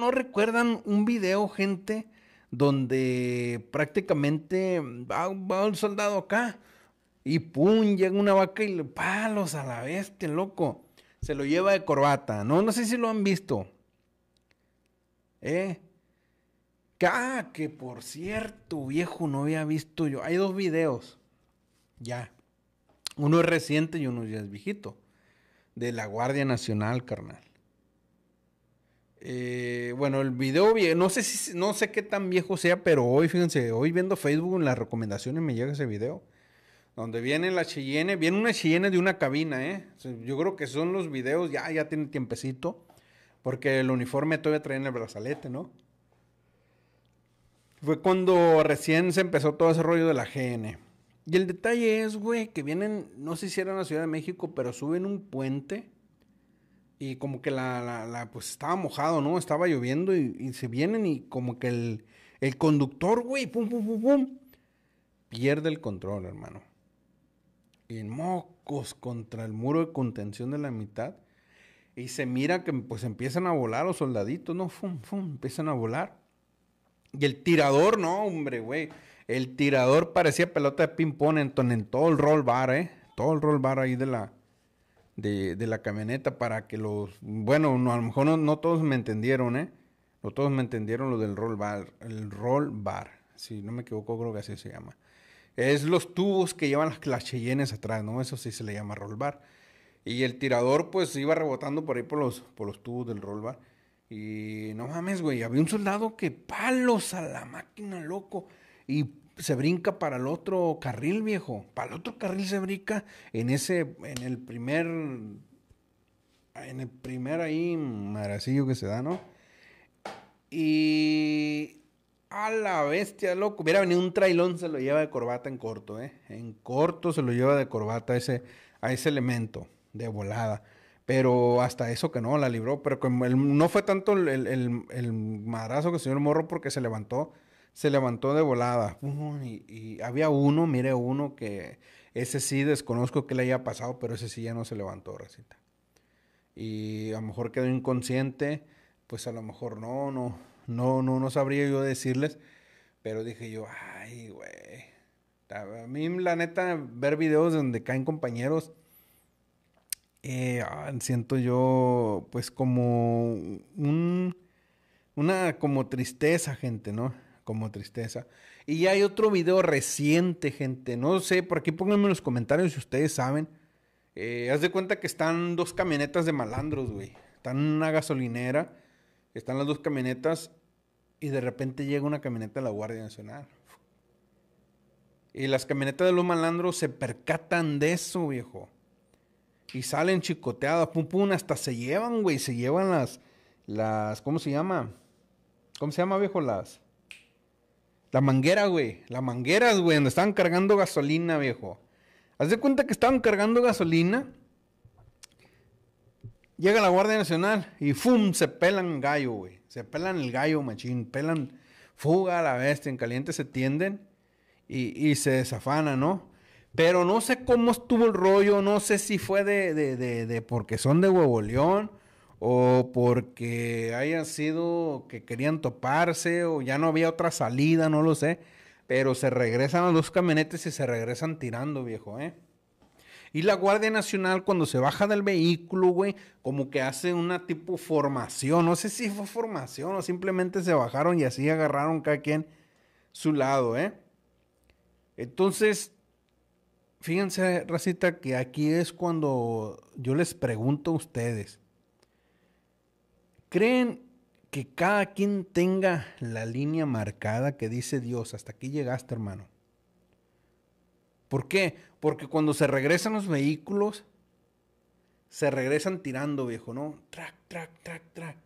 no recuerdan un video, gente, donde prácticamente va, un soldado acá y pum, llega una vaca y le palos a la bestia, loco. Se lo lleva de corbata. No, no sé si lo han visto. ¿Eh? Ah, que por cierto, viejo, no había visto yo. Hay dos videos. Ya. Uno es reciente y uno ya es viejito. De la Guardia Nacional, carnal. Eh, bueno, el video, no sé si, no sé qué tan viejo sea, pero hoy, fíjense, hoy viendo Facebook en las recomendaciones me llega ese video. Donde viene la Cheyenne, viene una Cheyenne de una cabina, ¿eh? Yo creo que son los videos, ya, ya tiene tiempecito. Porque el uniforme todavía trae en el brazalete, ¿no? Fue cuando recién se empezó todo ese rollo de la GN. Y el detalle es, güey, que vienen, no sé si era en la Ciudad de México, pero suben un puente y como que la, la, pues estaba mojado, ¿no? Estaba lloviendo y, se vienen y como que el, el conductor, güey, pum, pum, pum, pum, pierde el control, hermano. Y en mocos contra el muro de contención de la mitad. Y se mira que pues empiezan a volar los soldaditos, ¿no? Fum, fum, empiezan a volar. Y el tirador, no, hombre, güey. El tirador parecía pelota de ping-pong en, en todo el roll bar, ¿eh? Todo el roll bar ahí de la, de, la camioneta para que los... Bueno, a lo mejor no, todos me entendieron, ¿eh? No todos me entendieron lo del roll bar. El roll bar, si no me equivoco, creo que así se llama. Es los tubos que llevan las, las atrás, ¿no? Eso sí se le llama roll bar. Y el tirador, pues, iba rebotando por ahí por los, por los tubos del roll bar. Y no mames, güey, había un soldado que palos a la máquina, loco. Y se brinca para el otro carril, viejo. Para el otro carril se brinca en ese, en el primer, en el primer ahí maracillo que se da, ¿no? Y a la bestia, loco. Hubiera venido un trailón, se lo lleva de corbata en corto, ¿eh? En corto se lo lleva de corbata ese, a ese elemento de volada. Pero hasta eso que no, la libró. Pero no fue tanto el, el, el, madrazo que el señor Morro porque se levantó se levantó de volada. Y, había uno, mire uno que ese sí desconozco que le haya pasado, pero ese sí ya no se levantó, recita. Y a lo mejor quedó inconsciente, pues a lo mejor no, no, no, no, no sabría yo decirles, pero dije yo, ay, güey. A mí, la neta, ver videos donde caen compañeros, eh, ah, siento yo, pues como un, una como tristeza, gente, ¿no? Como tristeza. Y hay otro video reciente, gente. No sé, por aquí pónganme en los comentarios si ustedes saben. Eh, haz de cuenta que están dos camionetas de malandros, güey. Están en una gasolinera. Están las dos camionetas. Y de repente llega una camioneta de la Guardia Nacional. Y las camionetas de los malandros se percatan de eso, viejo. Y salen chicoteadas, pum, pum, hasta se llevan, güey. Se llevan las, las, ¿cómo se llama? ¿Cómo se llama, viejo? Las, la manguera, güey. Las mangueras, güey, donde estaban cargando gasolina, viejo. Haz de cuenta que estaban cargando gasolina. Llega la Guardia Nacional y ¡fum! Se pelan gallo, güey. Se pelan el gallo, machín. Pelan fuga a la bestia. En caliente se tienden y, y se desafanan, ¿no? Pero no sé cómo estuvo el rollo. No sé si fue de, de, de, de porque son de Huevo León o porque hayan sido que querían toparse o ya no había otra salida, no lo sé. Pero se regresan a dos camionetes y se regresan tirando, viejo, ¿eh? Y la Guardia Nacional cuando se baja del vehículo, güey, como que hace una tipo formación. No sé si fue formación o simplemente se bajaron y así agarraron cada quien su lado, ¿eh? Entonces, fíjense, Racita, que aquí es cuando yo les pregunto a ustedes. ¿Creen que cada quien tenga la línea marcada que dice Dios? Hasta aquí llegaste, hermano. ¿Por qué? Porque cuando se regresan los vehículos, se regresan tirando, viejo, ¿no? Track, track, track, track.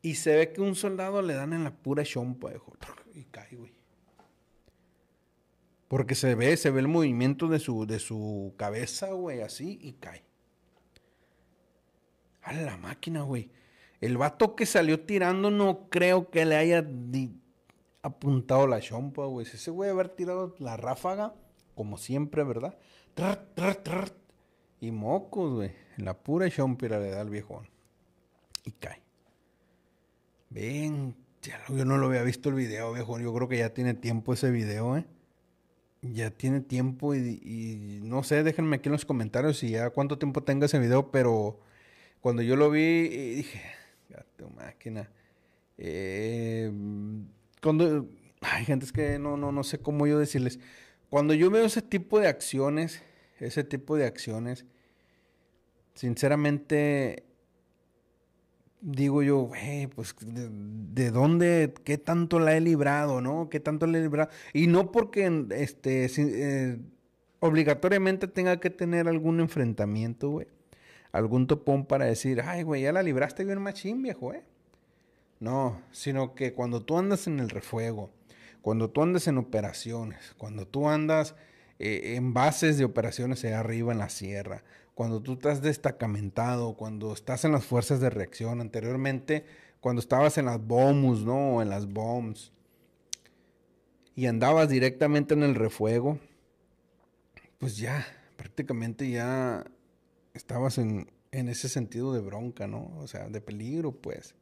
Y se ve que un soldado le dan en la pura chompa, viejo. Y cae, güey. Porque se ve, se ve el movimiento de su, de su cabeza, güey, así, y cae. A la máquina, güey. El vato que salió tirando no creo que le haya apuntado la chompa, güey. Ese güey haber tirado la ráfaga, como siempre, ¿verdad? Y mocos, güey. La pura chompa le da al viejón. Y cae. Ven, yo no lo había visto el video, viejo. Yo creo que ya tiene tiempo ese video, ¿eh? Ya tiene tiempo y, no sé, déjenme aquí en los comentarios si ya cuánto tiempo tenga ese video, pero cuando yo lo vi eh, gato máquina. Eh, cuando, ay, gente, es que no, no, no sé cómo yo decirles. Cuando yo veo ese tipo de acciones, ese tipo de acciones, sinceramente digo yo, güey, pues de, dónde, qué tanto la he librado, ¿no? ¿Qué tanto la he librado? Y no porque este eh, obligatoriamente tenga que tener algún enfrentamiento, güey. Algún topón para decir, ay, güey, ya la libraste bien machín, viejo, ¿eh? No, sino que cuando tú andas en el refuego, cuando tú andas en operaciones, cuando tú andas eh, en bases de operaciones allá arriba en la sierra, cuando tú estás destacamentado, cuando estás en las fuerzas de reacción, anteriormente, cuando estabas en las BOMUS, ¿no? O en las BOMS, y andabas directamente en el refuego, pues ya, prácticamente ya estabas en, en ese sentido de bronca, ¿no? O sea, de peligro, pues,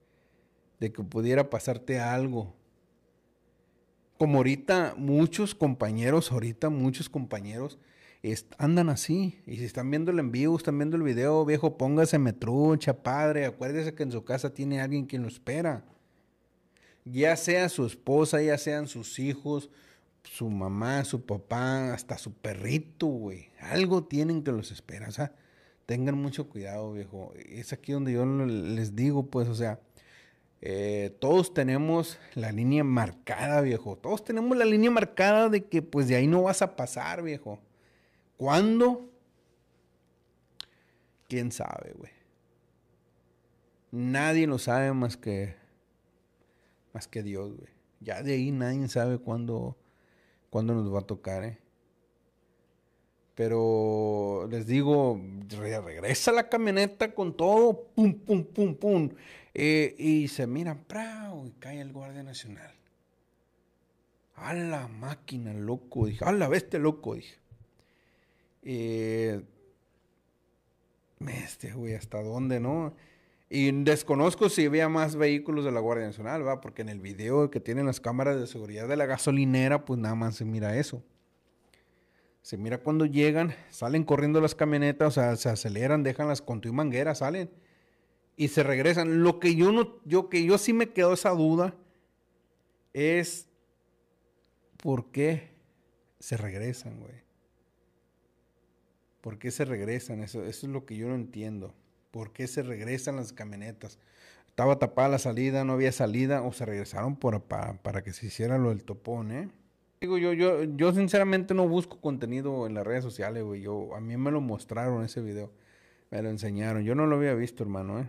de que pudiera pasarte algo. Como ahorita muchos compañeros, ahorita muchos compañeros, andan así. Y si están viendo el envío, están viendo el video, viejo, póngase metrucha, padre. Acuérdese que en su casa tiene alguien quien lo espera. Ya sea su esposa, ya sean sus hijos, su mamá, su papá, hasta su perrito, güey. Algo tienen que los espera. O sea, tengan mucho cuidado, viejo. Es aquí donde yo les digo, pues, o sea, eh, todos tenemos la línea marcada, viejo. Todos tenemos la línea marcada de que, pues, de ahí no vas a pasar, viejo. ¿Cuándo? ¿Quién sabe, güey? Nadie lo sabe más que más que Dios, güey. Ya de ahí nadie sabe cuándo cuándo nos va a tocar, ¿eh? Pero les digo, regresa la camioneta con todo, pum, pum, pum, pum. Eh, y se mira, ¡prau! Y cae el Guardia Nacional. A la máquina, loco, dije. A la bestia, loco, dije. Eh, este, güey, ¿hasta dónde, no? Y desconozco si había más vehículos de la Guardia Nacional, ¿va? Porque en el video que tienen las cámaras de seguridad de la gasolinera, pues nada más se mira eso. Se mira cuando llegan, salen corriendo las camionetas, o sea, se aceleran, dejan las con tu manguera, salen y se regresan. Lo que yo no, yo que yo sí me quedo esa duda es por qué se regresan, güey. ¿Por qué se regresan? Eso, eso es lo que yo no entiendo. ¿Por qué se regresan las camionetas? Estaba tapada la salida, no había salida, o se regresaron por, para, que se hiciera lo del topón, ¿eh? Digo, yo, yo, yo sinceramente no busco contenido en las redes sociales, güey. Yo, a mí me lo mostraron ese video. Me lo enseñaron. Yo no lo había visto, hermano, ¿eh?